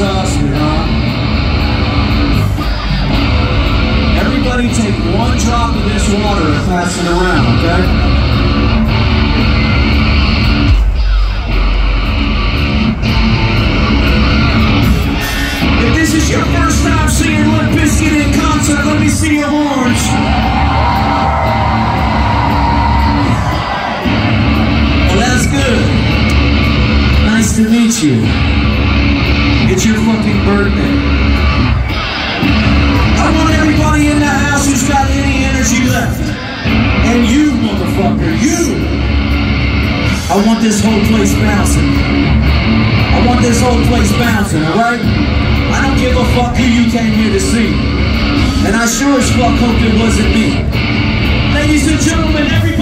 huh? Everybody take one drop of this water and pass it around, okay? If this is your first time seeing Limp Bizkit in concert, let me see your horns. Well, that's good. Nice to meet you. Birthday. I want everybody in the house who's got any energy left. And you, motherfucker, you. I want this whole place bouncing. I want this whole place bouncing, alright? I don't give a fuck who you came here to see. And I sure as fuck hope it wasn't me. Ladies and gentlemen, everybody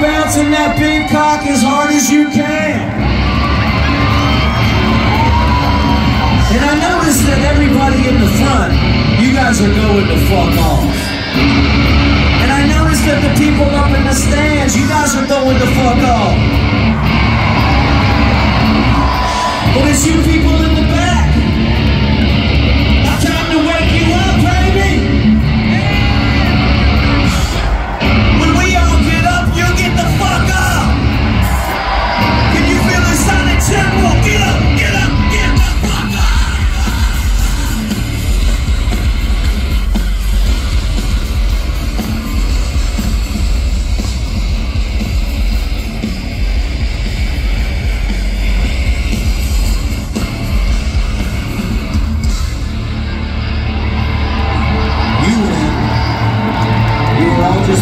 bouncing that big cock as hard as you can. And I noticed that everybody in the front, you guys are going to fuck off. And I noticed that the people up in the stands, you guys are going to fuck off. But it's you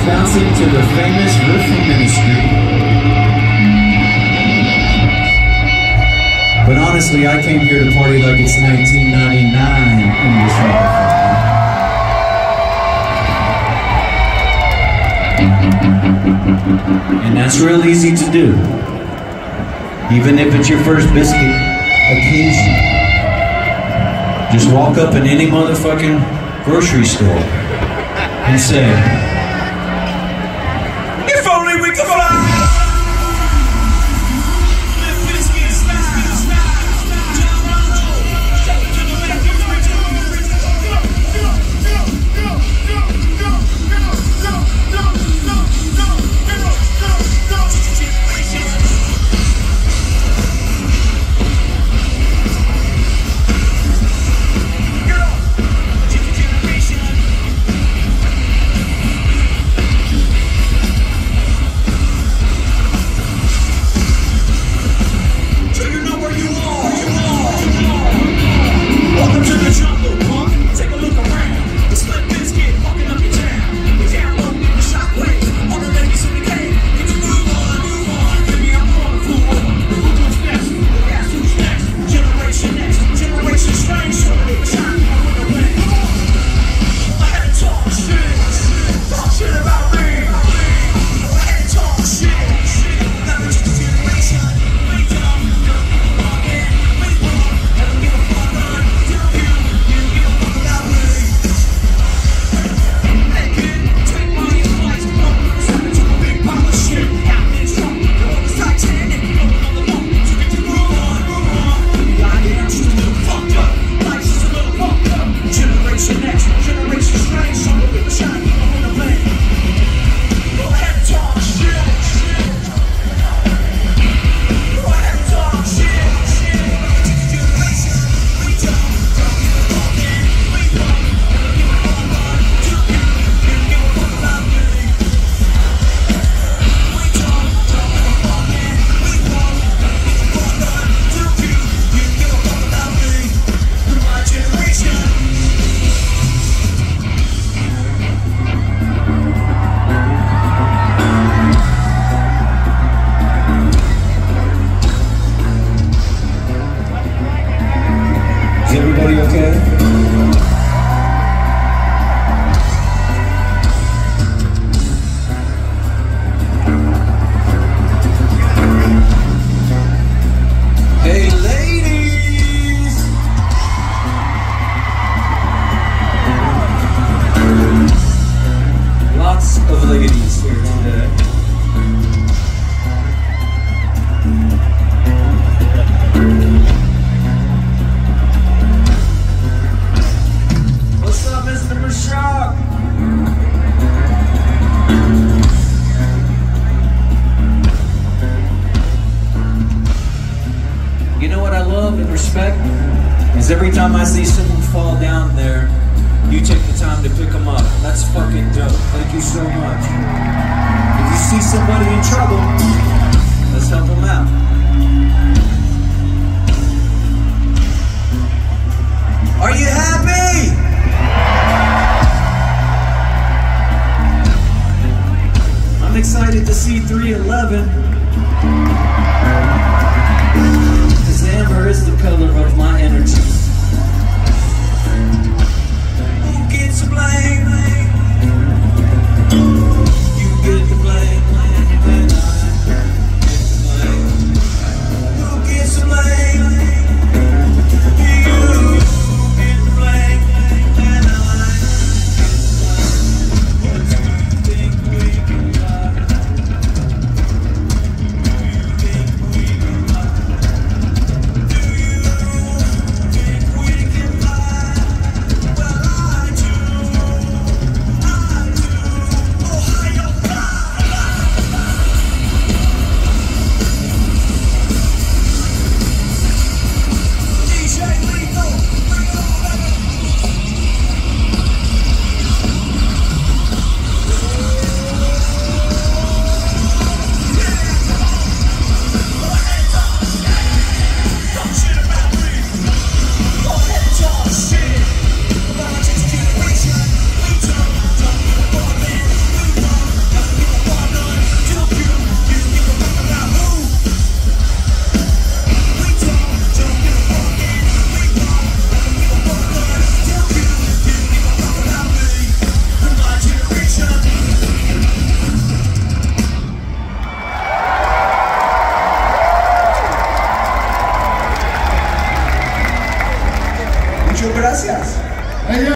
bouncing to the famous riffing ministry. But honestly, I came here to party like it's 1999 in this motherfucker. And that's real easy to do. Even if it's your first Bizkit occasion. Just walk up in any motherfucking grocery store and say, What's up, Mr. things. You know what I love and respect is every time I see someone fall down there take the time to pick them up. That's fucking dope. Thank you so much. If you see somebody in trouble, let's help them out. Are you happy? I'm excited to see 311.